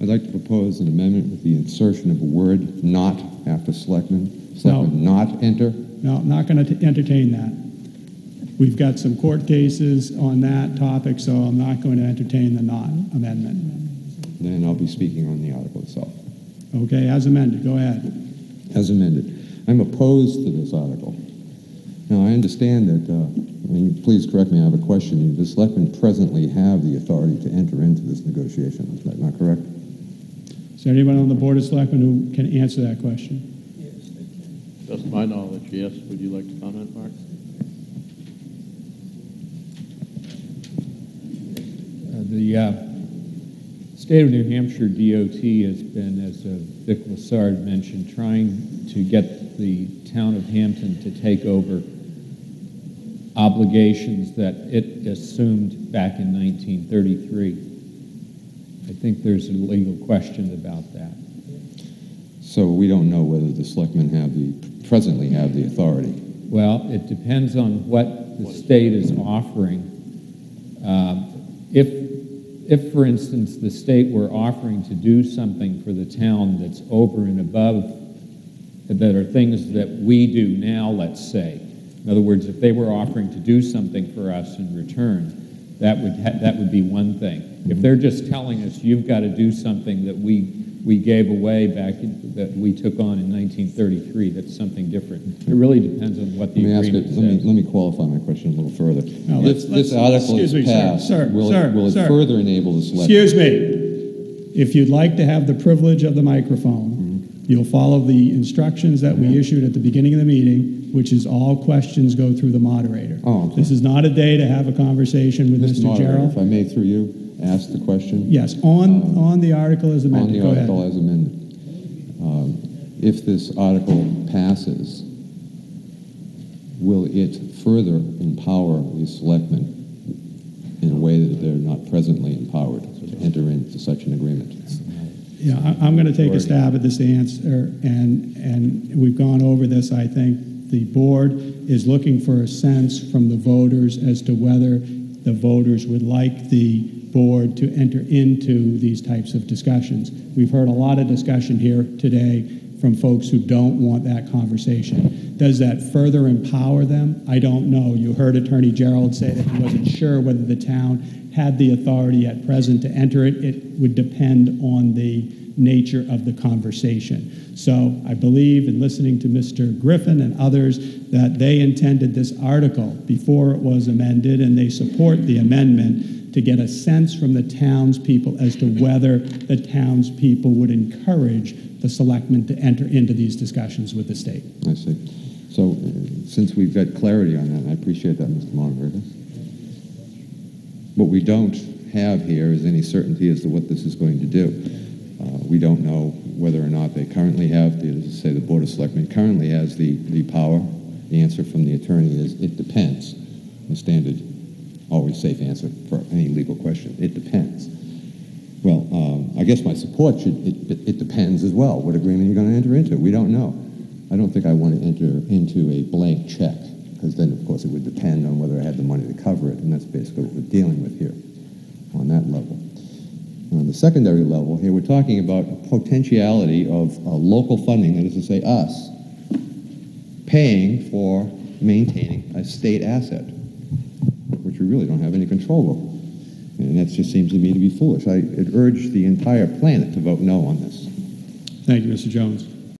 I'd like to propose an amendment with the insertion of a word "not" after selectmen. Selectmen not enter. No, I'm not going to entertain that. We've got some court cases on that topic, so I'm not going to entertain the not amendment. Then I'll be speaking on the article itself. Okay, as amended, go ahead. As amended. I'm opposed to this article. Now, I understand that, uh, mean, please correct me, I have a question. The selectmen presently have the authority to enter into this negotiation, is that not correct? Is there anyone on the Board of Selectmen who can answer that question? Just my knowledge, yes. Would you like to comment, Mark? Uh, The uh, state of New Hampshire DOT has been, as uh, Vic Lassard mentioned, trying to get the town of Hampton to take over obligations that it assumed back in 1933. I think there's a legal question about that. So we don't know whether the selectmen have the, presently have the authority. Well, it depends on what the state is offering. Um, If, if, for instance, the state were offering to do something for the town that's over and above, that are things that we do now, let's say. In other words, if they were offering to do something for us in return, that would, ha- that would be one thing. If they're just telling us, you've got to do something that we, we gave away back, in- that we took on in 1933, that's something different. It really depends on what the Let me ask it, agreement let me, let me qualify my question a little further. No, If let's- this let's- article is me, passed, sir, will sir, it, will it further enable the selection? Excuse me. If you'd like to have the privilege of the microphone, you'll follow the instructions that we issued at the beginning of the meeting, which is all questions go through the moderator. Oh, I'm. This is not a day to have a conversation with Mr. Mr. Moderator, if I may through you, ask the question? Yes, on, on the article as On amended. the Go ahead. article as amended. Um, If this article passes, will it further empower the selectmen in a way that they're not presently empowered to enter into such an agreement? Yeah, I- I'm going to take a stab at this answer, and, and we've gone over this, I think. The board is looking for a sense from the voters as to whether the voters would like the board to enter into these types of discussions. We've heard a lot of discussion here today from folks who don't want that conversation. Does that further empower them? I don't know. You heard Attorney Gearreald say that he wasn't sure whether the town had the authority at present to enter it. It would depend on the nature of the conversation. So I believe in listening to Mr. Griffin and others that they intended this article before it was amended and they support the amendment to get a sense from the townspeople as to whether the townspeople would encourage the selectmen to enter into these discussions with the state. I see. So, uh, since we've got clarity on that, I appreciate that, Mr. Moderator. What we don't have here is any certainty as to what this is going to do. Uh, We don't know whether or not they currently have, the- say, the Board of Selectmen currently has the, the power. The answer from the attorney is, it depends. The standard, always safe answer for any legal question, it depends. Well, um, I guess my support should, it, it- depends as well, what agreement you're going to enter into. We don't know. I don't think I want to enter into a blank check, because then, of course, it would depend on whether I had the money to cover it, and that's basically what we're dealing with here on that level. On the secondary level, here, we're talking about potentiality of uh, local funding, that is to say, us, paying for maintaining a state asset, we really don't have any control over. And that just seems to me to be foolish. I urge the entire planet to vote no on this. Thank you, Mr. Jones.